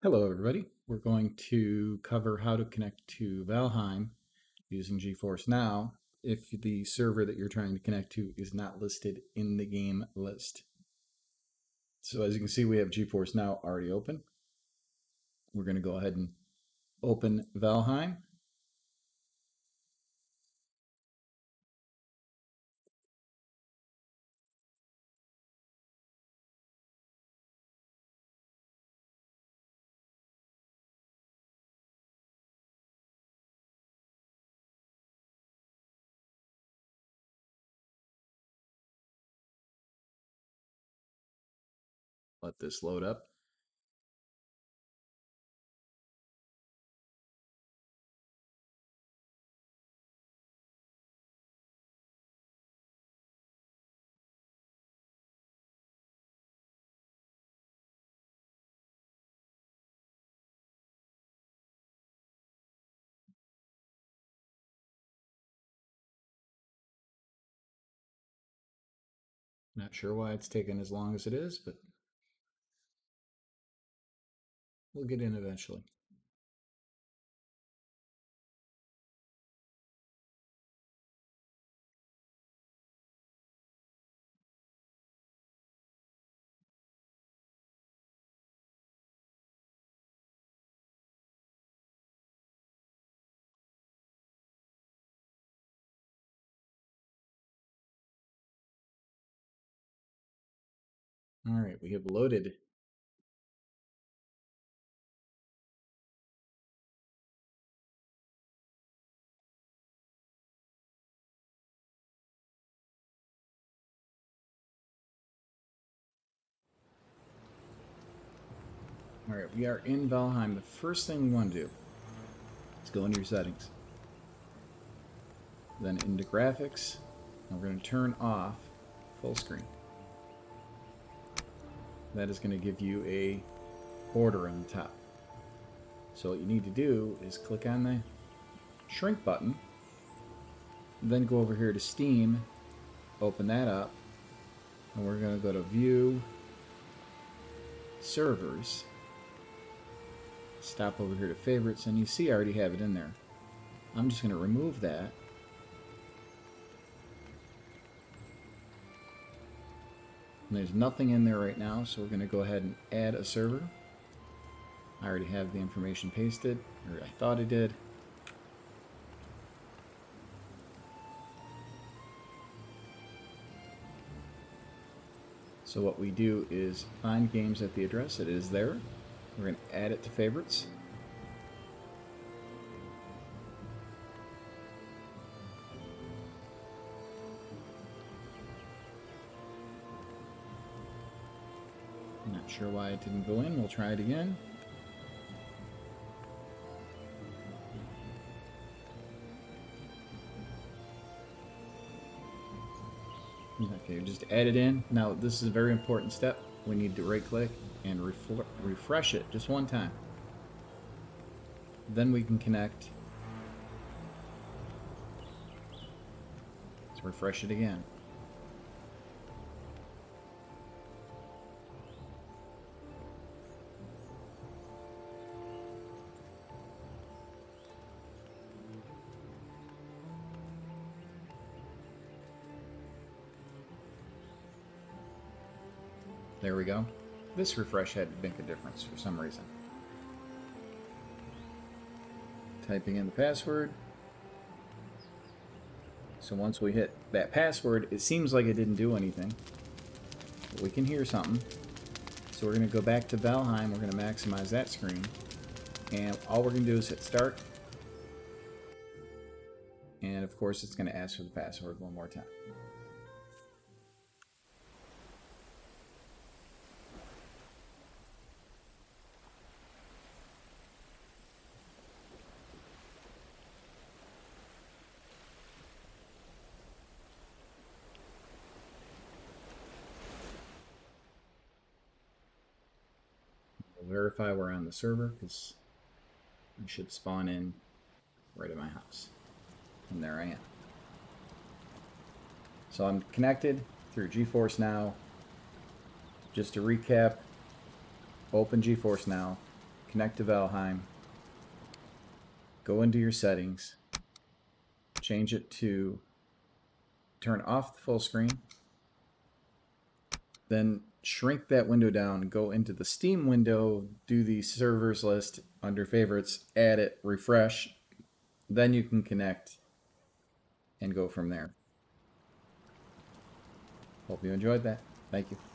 Hello, everybody. We're going to cover how to connect to Valheim using GeForce Now if the server that you're trying to connect to is not listed in the game list. So as you can see, we have GeForce Now already open. We're going to go ahead and open Valheim. Let this load up. Not sure why it's taken as long as it is, but we'll get in eventually. All right, we have loaded All right, we are in Valheim. The first thing we want to do is go into your settings. Then into graphics, and we're going to turn off full screen. That is going to give you a border on the top. So what you need to do is click on the shrink button, then go over here to Steam, open that up, and we're going to go to View, Servers, stop over here to favorites, and you see I already have it in there. I'm just going to remove that. And there's nothing in there right now, so we're going to go ahead and add a server. I already have the information pasted, or I thought I did. So what we do is find games at the address. It is there. We're going to add it to favorites. Not sure why it didn't go in. We'll try it again. Okay, just add it in. Now, this is a very important step. We need to right click and refresh it just one time. Then we can connect. Let's refresh it again. There we go. This refresh had to make a difference for some reason. Typing in the password. So once we hit that password, it seems like it didn't do anything. But we can hear something. So we're going to go back to Valheim. We're going to maximize that screen. And all we're going to do is hit start. And of course, it's going to ask for the password one more time. Verify we're on the server because I should spawn in right at my house. And there I am. So I'm connected through GeForce Now. Just to recap, open GeForce Now, connect to Valheim, go into your settings, change it to turn off the full screen, then shrink that window down, go into the Steam window, do the servers list under favorites, add it, refresh, then you can connect and go from there. Hope you enjoyed that. Thank you.